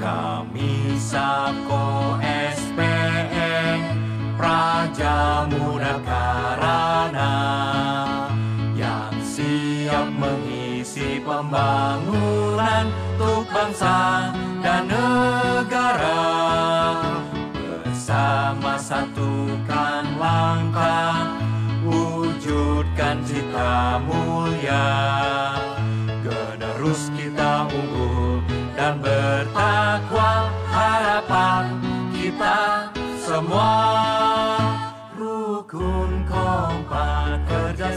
Kami Sako SPN Praja Muda Karana Yang siap mengisi pembangunan Untuk bangsa dan negara. Bersama satukan langkah Wujudkan cita mulia. Generus kita unggul dan bertakwa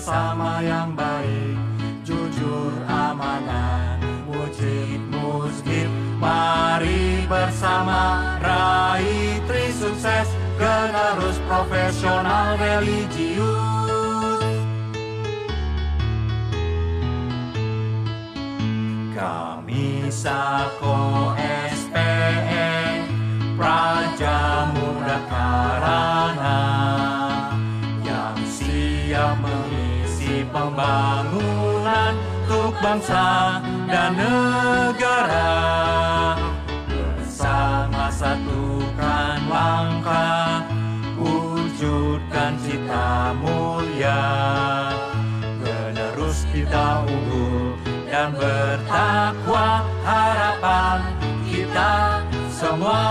kerjasama yang baik. Jujur amanah mujib musgib. Mari bersama raih tri sukses generus profesional religius. Kami Sako pembangunan Untuk bangsa dan negara. Bersama satukan langkah Wujudkan cita mulia. Generus kita unggul dan bertakwa harapan kita semua.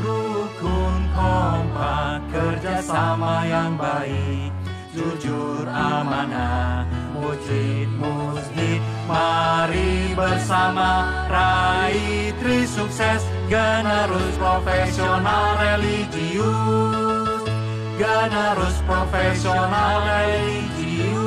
Rukun kompak kerjasama yang baik jujur amanah. Mujid musjid mari bersama. Raih tri sukses generus profesional religius. Generus profesional religius